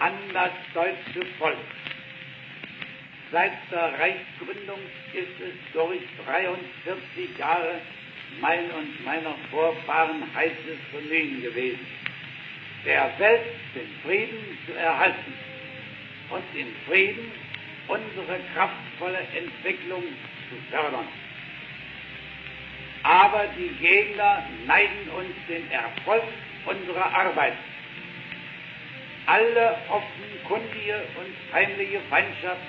an das deutsche Volk. Seit der Reichsgründung ist es durch 43 Jahre mein und meiner Vorfahren heißes Bemühen gewesen, der Welt den Frieden zu erhalten und in Frieden unsere kraftvolle Entwicklung zu fördern. Aber die Gegner neiden uns den Erfolg unserer Arbeit. Alle offenkundige und heimliche Feindschaft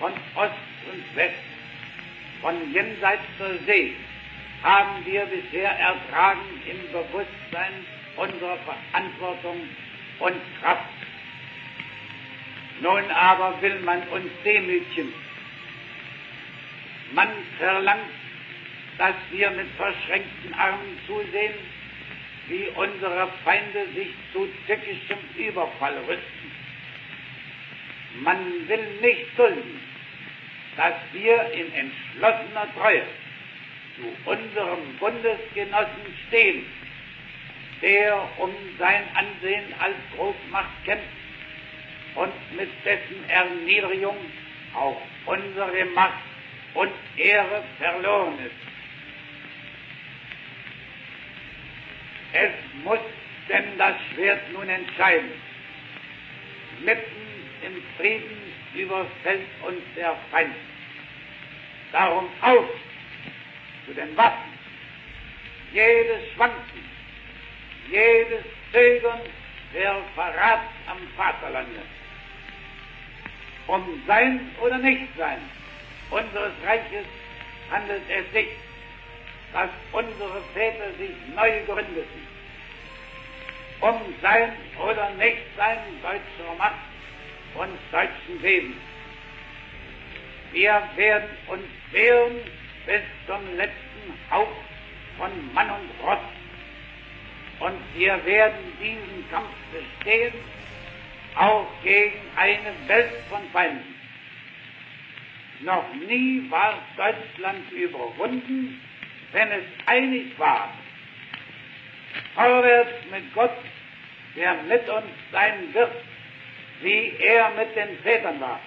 von Ost und West, von jenseits der See, haben wir bisher ertragen im Bewusstsein unserer Verantwortung und Kraft. Nun aber will man uns demütigen. Man verlangt, dass wir mit verschränkten Armen zusehen, wie unsere Feinde sich zu tückischem Überfall rüsten. Man will nicht dulden, dass wir in entschlossener Treue zu unserem Bundesgenossen stehen, der um sein Ansehen als Großmacht kämpft und mit dessen Erniedrigung auch unsere Macht und Ehre verloren ist. Es muss denn das Schwert nun entscheiden. Mitten im Frieden überfällt uns der Feind. Darum auf zu den Waffen. Jedes Schwanken, jedes Zögern wäre Verrat am Vaterlande. Um Sein oder Nichtsein unseres Reiches handelt es sich, dass unsere Väter sich neu gründeten. Um Sein oder Nichtsein deutscher Macht und deutschen Lebens. Wir werden uns wehren bis zum letzten Hauch von Mann und Ross. Und wir werden diesen Kampf bestehen, auch gegen eine Welt von Feinden. Noch nie war Deutschland überwunden, wenn es einig war. Vorwärts mit Gott, der mit uns sein wird, wie er mit den Vätern war.